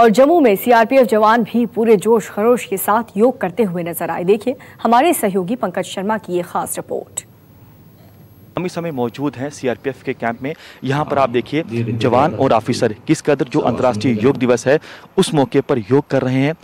और जम्मू में सीआरपीएफ जवान भी पूरे जोश खरोश के साथ योग करते हुए नज़र आए। देखिए, हमारे सहयोगी पंकज शर्मा की ये खास रिपोर्ट। हम इस समय मौजूद हैं सीआरपीएफ के कैंप में। यहाँ पर आप देखिए जवान और ऑफिसर किस कदर जो अंतर्राष्ट्रीय योग दिवस है उस मौके पर योग कर रहे हैं।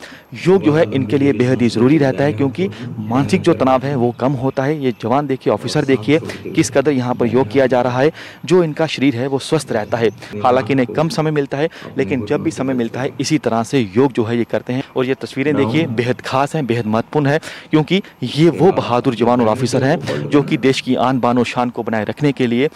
योग जो है इनके लिए बेहद ही ज़रूरी रहता है क्योंकि मानसिक जो तनाव है वो कम होता है। ये जवान देखिए ऑफिसर देखिए किस कदर यहाँ पर योग किया जा रहा है। जो इनका शरीर है वो स्वस्थ रहता है। हालाँकि इन्हें कम समय मिलता है लेकिन जब भी समय मिलता है इसी तरह से योग जो है ये करते हैं। और ये तस्वीरें देखिए बेहद खास हैं बेहद महत्वपूर्ण है क्योंकि ये वो बहादुर जवान और ऑफिसर हैं जो कि देश की आन बान और शान को बनाए रखने के लिए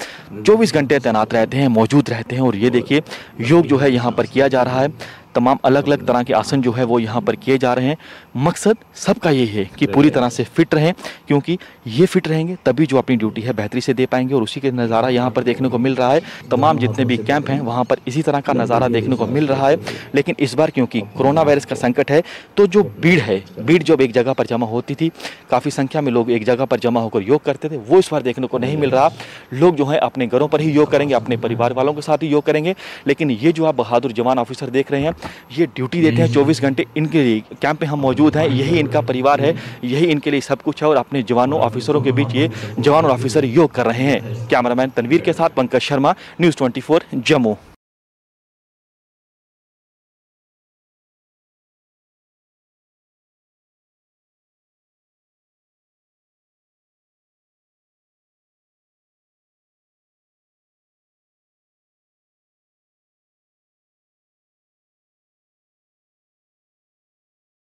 24 घंटे तैनात रहते हैं मौजूद रहते हैं। और ये देखिए योग जो है यहाँ पर किया जा रहा है। तमाम अलग अलग तरह के आसन जो है वो यहाँ पर किए जा रहे हैं। मकसद सबका यही है कि पूरी तरह से फिट रहें क्योंकि ये फिट रहेंगे तभी जो अपनी ड्यूटी है बेहतरी से दे पाएँगे और उसी के नज़ारा यहाँ पर देखने को मिल रहा है। तमाम जितने भी कैंप हैं वहाँ पर इसी तरह का नज़ारा देखने को मिल रहा है। लेकिन इस बार क्योंकि कोरोना वायरस का संकट है तो जो भीड़ है भीड़ जब एक जगह पर जमा होती थी काफ़ी संख्या में लोग एक जगह पर जमा होकर योग करते थे वो इस बार देखने को नहीं मिल रहा। लोग जो है अपने घरों पर ही योग करेंगे अपने परिवार वालों के साथ ही योग करेंगे। लेकिन ये जो आप बहादुर जवान ऑफिसर देख रहे हैं ये ड्यूटी देते हैं चौबीस घंटे इनके लिए। कैंप में हम मौजूद हैं यही इनका परिवार है यही इनके लिए सब कुछ है और अपने जवानों ऑफिसरों के बीच ये जवान और ऑफिसर योग कर रहे हैं। कैमरामैन तनवीर के साथ पंकज शर्मा न्यूज़ ट्वेंटी जम्मू।